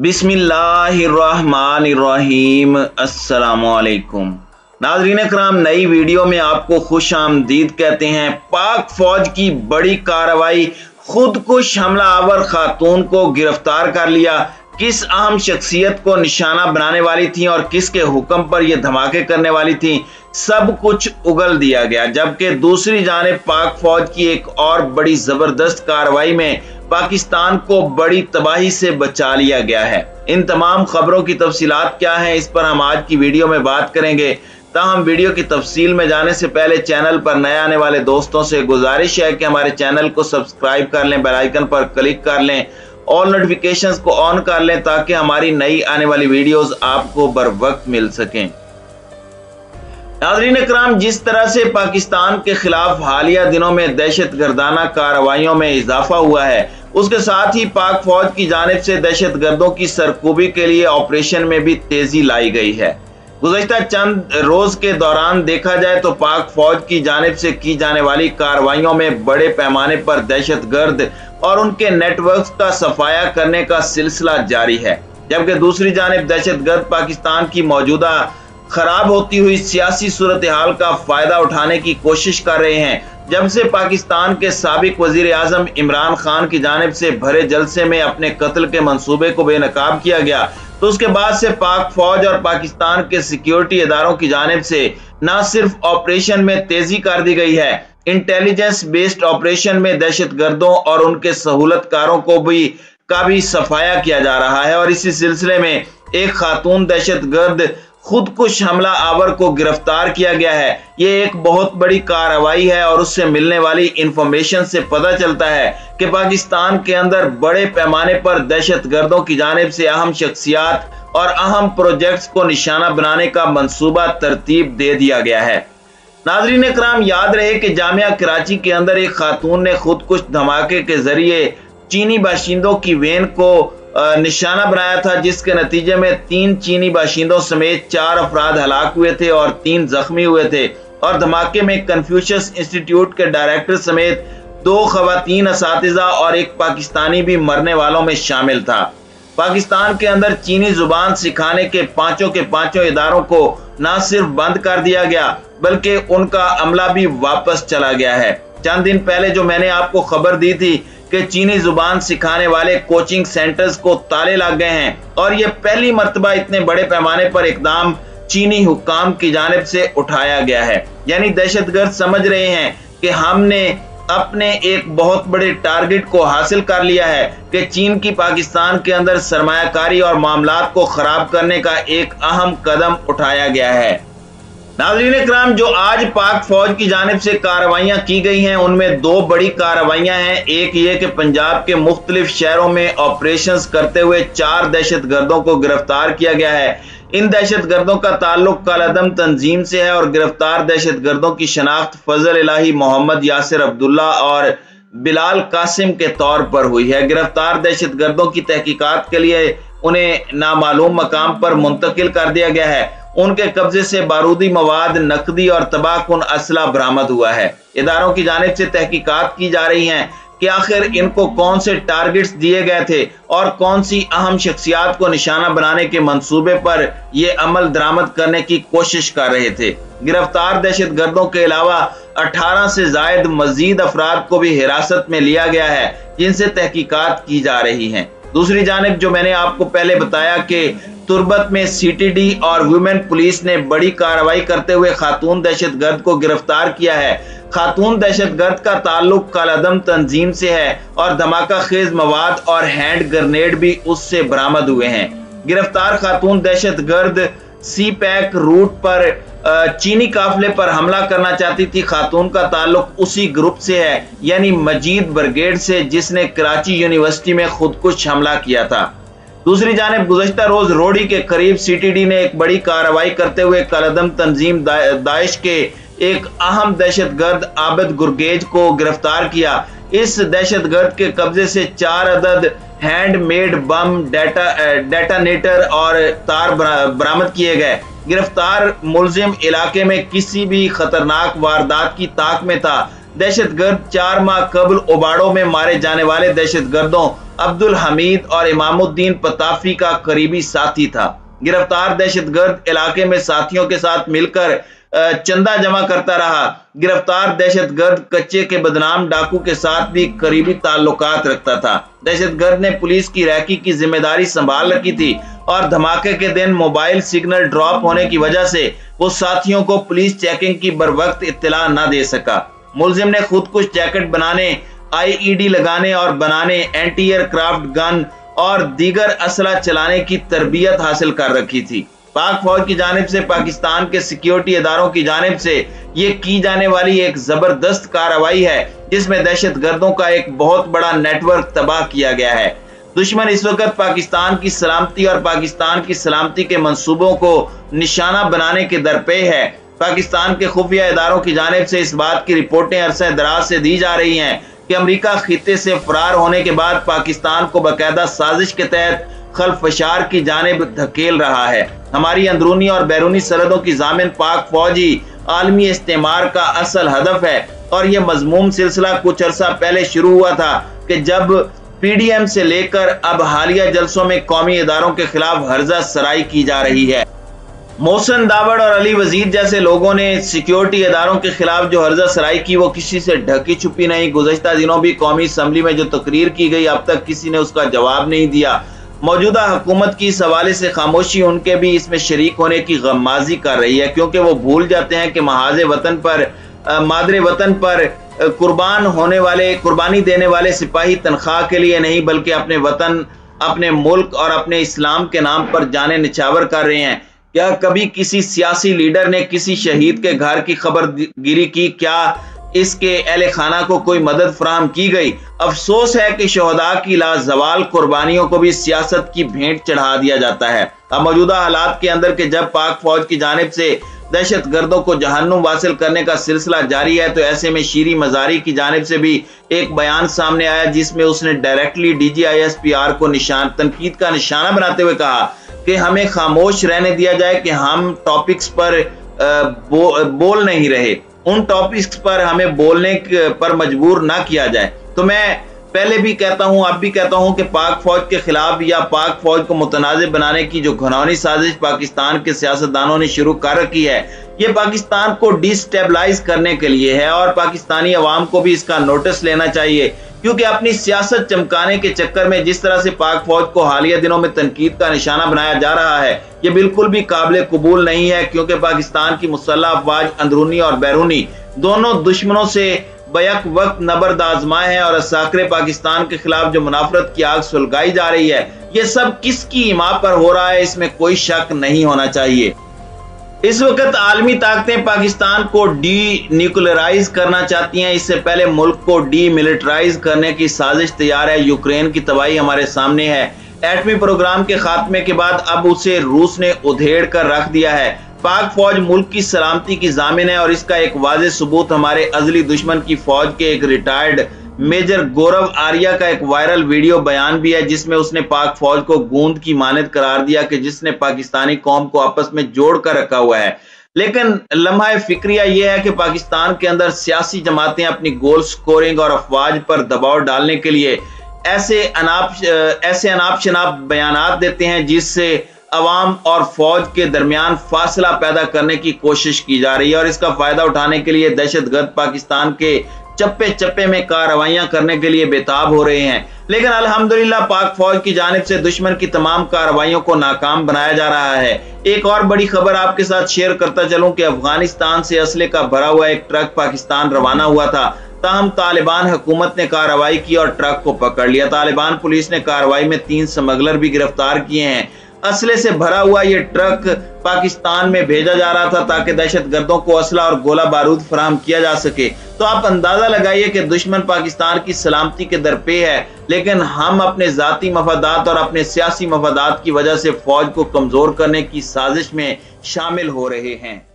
बिस्मिल्लाहिर्रहमानिर्रहीम। असलकुम नाजरीन कराम नई वीडियो में आपको खुश आमदीद कहते हैं, पाक फौज की बड़ी कार्रवाई, खुदकुश हमला आवर खातून को गिरफ़्तार कर लिया। किस अहम शख्सियत को निशाना बनाने वाली थी और किसके हुक्म पर यह धमाके करने वाली थी? सब कुछ उगल दिया गया, जबकि दूसरी जानब पाक फौज की एक और बड़ी ज़बरदस्त कार्रवाई में पाकिस्तान को बड़ी तबाही से बचा लिया गया है। इन तमाम खबरों की तफसीलात क्या है, इस पर हम आज की वीडियो में बात करेंगे। ताहम वीडियो की तफसील में जाने से पहले चैनल पर नए आने वाले दोस्तों से गुजारिश है कि हमारे चैनल को सब्सक्राइब कर लें, बेल आइकन पर क्लिक कर लें ऑल नोटिफिकेशंस को ऑन कर लें ताकि हमारी नई आने वाली वीडियोस आपको बर वक्त मिल सकें। नाजरीन कराम जिस तरह से पाकिस्तान के खिलाफ हालिया दिनों में दहशत गर्दाना कार्रवाइयों में इजाफा हुआ है, उसके साथ ही पाक फौज की जानब से दहशत गर्दों की सरकूबी के लिए ऑपरेशन में भी तेज़ी लाई गई है। गुजशत चंद रोज के दौरान देखा जाए तो पाक फौज की जानब से की जाने वाली कार्रवाइयों में बड़े पैमाने पर दहशत गर्द और उनके नेटवर्क का सफाया करने का सिलसिला जारी है। जबकि दूसरी जानब दहशत गर्द पाकिस्तान की मौजूदा खराब होती हुई सियासी सूरत हाल का फ़ायदा उठाने की कोशिश कर रहे हैं जब से पाकिस्तान के सबक वज़ीर आज़म इमरान खान की जानब से भरे जलसे में अपने कत्ल के मनसूबे को बेनकाब किया गया। तो उसके बाद से पाक फौज और पाकिस्तान के सिक्योरिटी इदारों की जानब से न सिर्फ़ ऑपरेशन में तेज़ी कर दी गई है इंटेलिजेंस बेस्ड ऑपरेशन में दहशत गर्दों और उनके सहूलतकारों को भी का भी सफाया किया जा रहा है और इसी सिलसिले में एक खातून दहशत गर्द खुद कुछ हमला आवर को गिरफ़्तार किया गया है। ये एक बहुत बड़ी कार्रवाई है और उससे मिलने वाली इंफॉर्मेशन से पता चलता है कि पाकिस्तान के अंदर बड़े पैमाने पर दहशत गर्दों की जानब से अहम शख्सियात और अहम प्रोजेक्ट्स को निशाना बनाने का मंसूबा तरतीब दे दिया गया है। नाजरीन कराम याद रहे कि जामिया कराची के अंदर एक खातून ने खुद कुछ धमाके के ज़रिए चीनी बाशिंदों की वेन को निशाना बनाया था, जिसके नतीजे में तीन चीनी बाशिंदों समेत चार अफराद हलाक हुए थे और तीन जख्मी हुए थे। और धमाके में कन्फ्यूशस इंस्टीट्यूट के डायरेक्टर समेत दो खातन इस और एक पाकिस्तानी भी मरने वालों में शामिल था। पाकिस्तान के अंदर चीनी ज़ुबान सिखाने के पाँचों के पाँचों इदारों को न सिर्फ़ बंद कर दिया गया, बल्कि उनका अमला भी वापस चला गया है। चंद दिन पहले जो मैंने आपको खबर दी थी कि चीनी ज़ुबान सिखाने वाले कोचिंग सेंटर्स को ताले लग गए हैं, और ये पहली मरतबा इतने बड़े पैमाने पर इकदाम चीनी हुकाम की जानब से उठाया गया है। यानी दहशतगर्द समझ रहे हैं कि हमने अपने एक बहुत बड़े टारगेट को हासिल कर लिया है कि चीन की पाकिस्तान के अंदर सरमायाकारी और मामला को खराब करने का एक अहम कदम उठाया गया है। नाजरीन कराम जो आज पाक फौज की जानब से कार्रवाइयाँ की गई हैं, उनमें दो बड़ी कार्रवाइयाँ हैं। एक ये कि पंजाब के मुख्तलिफ़ शहरों में ऑपरेशन करते हुए चार दहशत गर्दों को गिरफ़्तार किया गया है। इन दहशत गर्दों का ताल्लुक कलदम तंजीम से है और गिरफ़्तार दहशत गर्दों की शनाख्त फजल इलाही मोहम्मद यासिर अब्दुल्ला और बिलाल कासिम के तौर पर हुई है। गिरफ़्तार दहशत गर्दों की तहकीकात के लिए उन्हें नामालूम मकाम पर मुंतकिल कर दिया गया है। उनके कब्जे से बारूदी मवाद, नकदी और तबाहकुन असला बरामद हुआ है। इदारों की जानब से तहकीकात की जा रही हैं। कि आखिर इनको कौन से टारगेट्स दिए गए थे और कौन सी अहम शख्सियात को निशाना बनाने के मंसूबे पर ये अमल दरामद करने की कोशिश कर रहे थे। गिरफ़्तार दहशत गर्दों के अलावा 18 से जायद मजीद अफराद को भी हिरासत में लिया गया है, जिनसे तहकीकात की जा रही हैं। दूसरी जानब जो मैंने आपको पहले बताया कि तुरबत में सीटीडी और वुमेन पुलिस ने बड़ी कार्रवाई करते हुए खातून दहशत गर्द को गिरफ़्तार किया है खातून दहशत गर्द का ताल्लुक कलदम तंजीम से है और धमाका खेज मवाद और हैंड ग्रेनेड भी उससे बरामद हुए हैं। गिरफ़्तार खातून दहशत गर्द सी पैक रूट पर चीनी काफिले पर हमला करना चाहती थी। खातून का ताल्लुक उसी ग्रुप से है, यानी मजीद ब्रिगेड से, जिसने कराची यूनिवर्सिटी में खुद कुछ हमला किया था। दूसरी जानब, गुजशत रोज रोडी के करीब सीटीडी ने एक बड़ी कार्रवाई करते हुए कलदम तंजीम दाइश के एक अहम दहशत गर्द आबिद गुरगेज को गिरफ़्तार किया। इस दहशत गर्द के कब्जे से चार अदद हैंडमेड बम डेटा डेटानेटर और तार बरामद किए गए। गिरफ़्तार मुलजिम इलाके में किसी भी खतरनाक वारदात की ताक में था। दहशत गर्द चार माह कबल उबाड़ों में मारे जाने वाले दहशत गर्दों अब्दुल हमीद और इमामुद्दीन पताफी का करीबी साथी था। गिरफ़्तार दहशत गर्द इलाके में साथियों के साथ मिलकर चंदा जमा करता रहा। गिरफ़्तार दहशत गर्द कच्चे के बदनाम डाकू के साथ भी करीबी ताल्लुकात रखता था। दहशत गर्द ने पुलिस की रैकी की ज़िम्मेदारी संभाल रखी थी और धमाके के दिन मोबाइल सिग्नल ड्रॉप होने की वजह से वो साथियों को पुलिस चेकिंग की बर वक्त इत्तला न दे सका। मुलजिम ने खुद कुछ जैकेट बनाने, आईईडी लगाने और बनाने एंटी एयरक्राफ्ट गन और दीगर असला चलाने की तरबियत हासिल कर रखी थी। पाक फौज की जानब से, पाकिस्तान के सिक्योरिटी इदारों की जानब से ये की जाने वाली एक ज़बरदस्त कार्रवाई है, जिसमें दहशत गर्दों का एक बहुत बड़ा नेटवर्क तबाह किया गया है। दुश्मन इस वक्त पाकिस्तान की सलामती और पाकिस्तान की सलामती के मंसूबों को निशाना बनाने के दरपे है। पाकिस्तान के खुफिया इदारों की जानब से इस बात की रिपोर्टें अरसा दराज से दी जा रही हैं कि अमेरिका खत्े से फरार होने के बाद पाकिस्तान को बाकायदा साजिश के तहत खलफशार की जानब धकेल रहा है। हमारी अंदरूनी और बैरूनी सरहदों की जामिन पाक फौजी आलमी इस्तेमार का असल हदफ है। और यह मजमूम सिलसिला कुछ अरसा पहले शुरू हुआ था कि जब पीडीएम से लेकर अब हालिया जलसों में कौमी इदारों के खिलाफ हर्जा सराई की जा रही है। मोहसन दावड़ और अली वज़ीर जैसे लोगों ने सिक्योरिटी इदारों के खिलाफ जो हर्जा सराई की, वो किसी से ढकी छुपी नहीं। गुजशत दिनों भी कौमी असम्बली में जो तकरीर की गई, अब तक किसी ने उसका जवाब नहीं दिया। मौजूदा हुकूमत की इस हवाले से खामोशी उनके भी इसमें शरीक होने की गमाजी कर रही है, क्योंकि वो भूल जाते हैं कि महाज वतन पर मादरे वतन पर कुर्बान होने वाले, कुर्बानी देने वाले सिपाही तनख्वाह के लिए नहीं, बल्कि अपने वतन, अपने मुल्क और अपने इस्लाम के नाम पर जाने निछावर कर रहे हैं। क्या कभी किसी सियासी लीडर ने किसी शहीद के घर की खबर गिरी की? क्या इसके अहल खाना को कोई मदद फराम की गई। अफसोस है कि शहदा की लाजवाल कुर्बानियों को भी सियासत की भेंट चढ़ा दिया जाता है। अब मौजूदा हालात के अंदर के जब पाक फौज की जानब से दहशत गर्दों को जहन्नुम वासिल करने का सिलसिला जारी है तो ऐसे में शीरी मजारी की जानब से भी एक बयान सामने आया जिसमें उसने directly D G I S P R को निशान तनकीद का निशाना बनाते हुए कहा कि हमें खामोश रहने दिया जाए कि हम टॉपिक्स पर बो, बोल नहीं रहे। उन टॉपिक्स पर हमें बोलने पर मजबूर ना किया जाए। तो मैं पहले भी कहता हूँ, अब भी कहता हूँ कि पाक फौज के खिलाफ या पाक फौज को मुतनाज़ बनाने की जो घनौनी साजिश पाकिस्तान के सियासतदानों ने शुरू कर रखी है, ये पाकिस्तान को डिस्टेबलाइज करने के लिए है और पाकिस्तानी अवाम को भी इसका नोटिस लेना चाहिए। क्योंकि अपनी सियासत चमकाने के चक्कर में जिस तरह से पाक फौज को हालिया दिनों में तनकीद का निशाना बनाया जा रहा है, ये बिल्कुल भी काबिल कबूल नहीं है, क्योंकि पाकिस्तान की मुसल्ह अफवाज अंदरूनी और बैरूनी दोनों दुश्मनों से बैक वक्त नबर्द आजमाए हैं और साकरे पाकिस्तान के खिलाफ जो मुनाफरत की आग सुलगाई जा रही है, ये सब किसकी इमा पर हो रहा है, इसमें कोई शक नहीं होना चाहिए। इस वक्त आलमी ताकतें पाकिस्तान को डी न्यूक्लियराइज करना चाहती हैं। इससे पहले मुल्क को डी मिलिटराइज करने की साजिश तैयार है। यूक्रेन की तबाही हमारे सामने है। एटमी प्रोग्राम के खात्मे के बाद अब उसे रूस ने उधेड़ कर रख दिया है। पाक फौज मुल्क की सलामती की जामिन है और इसका एक वाज सबूत हमारे अजली दुश्मन की फौज के एक रिटायर्ड मेजर गौरव आर्या का एक वायरल वीडियो बयान भी है, जिसमें उसने पाक फौज को गूंद की मानद करार दिया कि जिसने पाकिस्तानी कौम को आपस में जोड़ कर रखा हुआ है। लेकिन लम्हा फिक्रिया यह है कि पाकिस्तान के अंदर सियासी जमातें अपनी गोल स्कोरिंग और अफवाज पर दबाव डालने के लिए ऐसे अनाप ऐसे अनाप शनाप बयान देते हैं, जिससे अवाम और फौज के दरमियान फासला पैदा करने की कोशिश की जा रही है और इसका फ़ायदा उठाने के लिए दहशत गर्द पाकिस्तान के चप्पे चप्पे में कार्रवाइयाँ करने के लिए बेताब हो रहे हैं। लेकिन अल्हम्दुलिल्लाह पाक फौज की जानब से दुश्मन की तमाम कार्रवाइयों को नाकाम बनाया जा रहा है। एक और बड़ी खबर आपके साथ शेयर करता चलूँ कि अफ़गानिस्तान से असले का भरा हुआ एक ट्रक पाकिस्तान रवाना हुआ था। ताहम तालिबान हुकूमत ने कार्रवाई की और ट्रक को पकड़ लिया। तालिबान पुलिस ने कार्रवाई में तीन स्मगलर भी गिरफ़्तार किए हैं। असले से भरा हुआ ये ट्रक पाकिस्तान में भेजा जा रहा था ताकि दहशत गर्दों को असला और गोला बारूद फराम किया जा सके। तो आप अंदाज़ा लगाइए कि दुश्मन पाकिस्तान की सलामती के दरपे है, लेकिन हम अपने जाती मफादात और अपने सियासी मफादात की वजह से फौज को कमज़ोर करने की साजिश में शामिल हो रहे हैं।